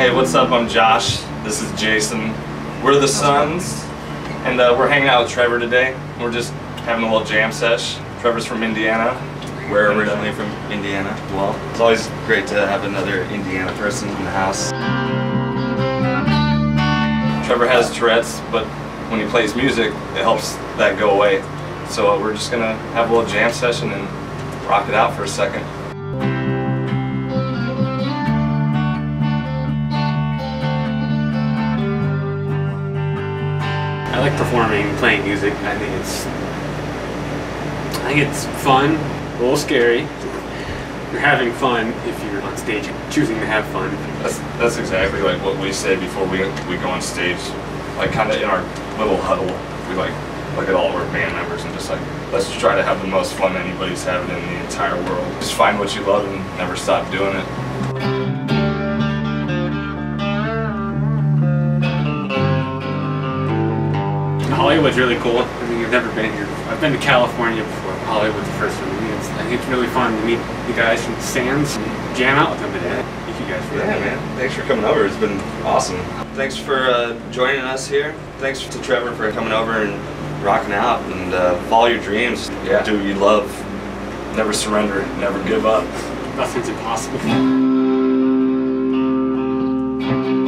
Hey, what's up? I'm Josh. This is Jason. We're the Sahns, and uh, we're hanging out with Trevor today. We're just having a little jam sesh. Trevor's from Indiana. We're originally from Indiana. Well, it's always great to have another Indiana person in the house. Trevor has Tourette's, but when he plays music, it helps that go away. So uh, we're just gonna have a little jam session and rock it out for a second. I like performing, playing music. I think it's, I think it's fun, a little scary. You're having fun if you're on stage, choosing to have fun. That's that's exactly like what we say before we we go on stage. Like kind of in our little huddle, we like look at all of our band members and just like let's just try to have the most fun anybody's having in the entire world. Just find what you love and never stop doing it. Hollywood's really cool. I mean, you've never been here. Before. I've been to California before. Hollywood's the first one. me. I think it's really fun to meet the guys from the Sahns and jam out with them today. Thank you guys for yeah, that. Yeah, man. Thanks for coming over. It's been awesome. Thanks for uh, joining us here. Thanks to Trevor for coming over and rocking out and uh, follow your dreams. Yeah. Do what you love. Never surrender. Never give up. Nothing's impossible.